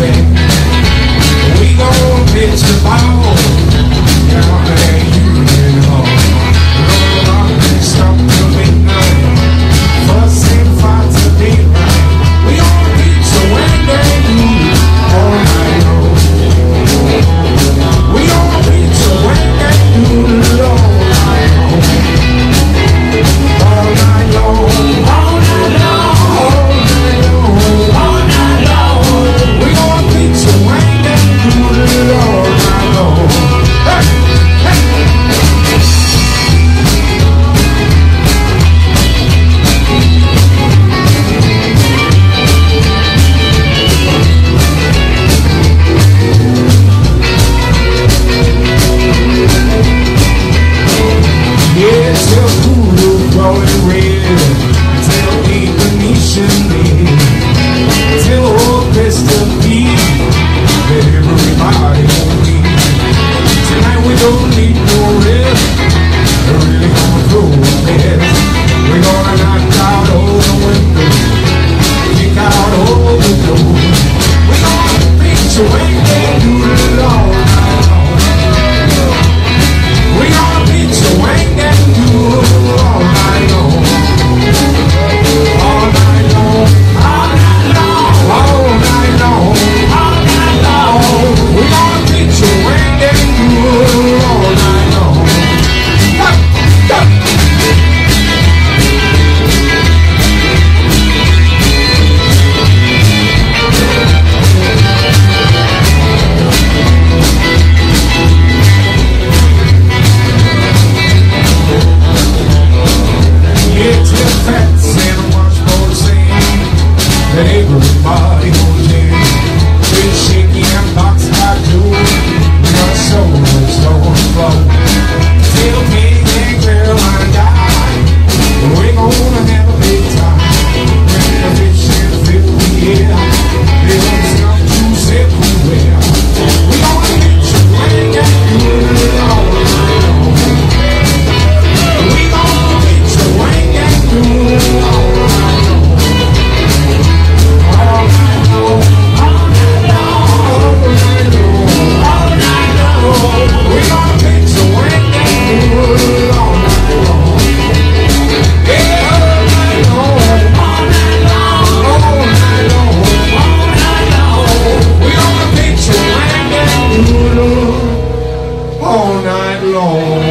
same long.